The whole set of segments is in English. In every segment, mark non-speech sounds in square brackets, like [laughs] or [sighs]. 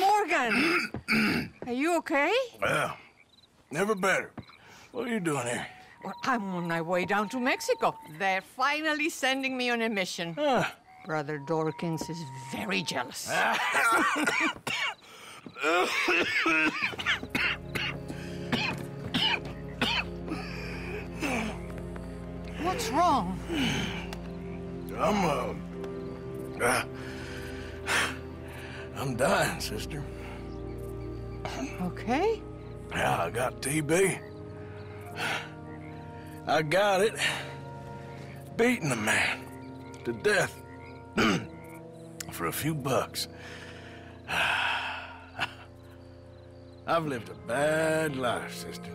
Morgan! [clears throat] Are you okay? Well, never better. What are you doing here? Well, I'm on my way down to Mexico. They're finally sending me on a mission. Ah, Brother Dorkins is very jealous. [laughs] What's wrong? I'm, uh, uh, I'm dying, sister. Okay. Yeah, I got TB. I got it. Beating a man to death [clears throat] for a few bucks. [sighs] I've lived a bad life, sister.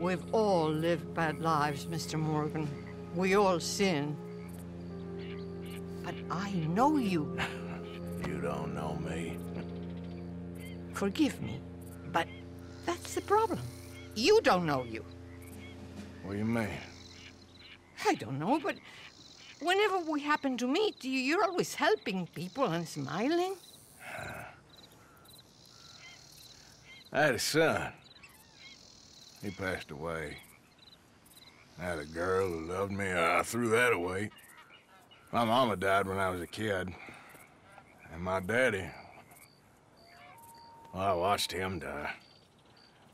We've all lived bad lives, Mr. Morgan. We all sin. But I know you. You don't know me. Forgive me. But that's the problem. You don't know you. What do you mean? I don't know, but whenever we happen to meet, you- you're always helping people and smiling. I had a son. He passed away. I had a girl who loved me. I threw that away. My mama died when I was a kid. And my daddy, well, I watched him die.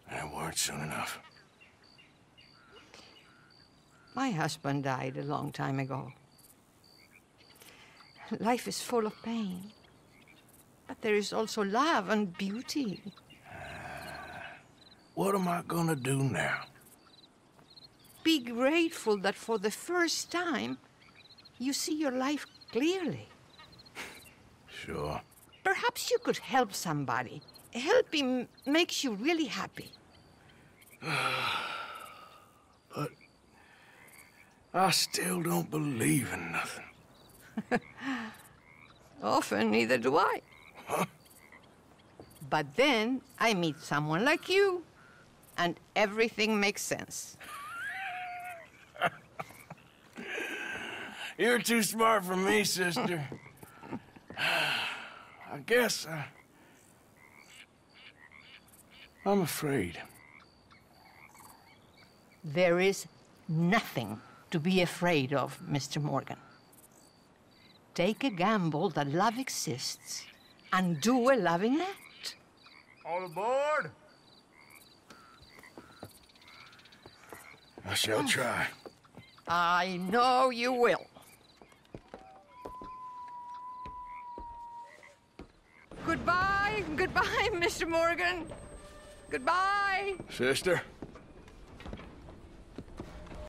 And it weren't soon enough. My husband died a long time ago. Life is full of pain. But there is also love and beauty. Ah, what am I gonna do now? Be grateful that for the first time, you see your life clearly. Sure. Perhaps you could help somebody. Helping makes you really happy. [sighs] But I still don't believe in nothing. [laughs] Often, neither do I. [laughs] But then I meet someone like you, and everything makes sense. [laughs] You're too smart for me, sister. I guess I... I'm afraid. There is nothing to be afraid of, Mr. Morgan. Take a gamble that love exists and do a loving act. All aboard! I shall try. I know you will. Goodbye, goodbye, [laughs] Mr. Morgan. Goodbye. Sister?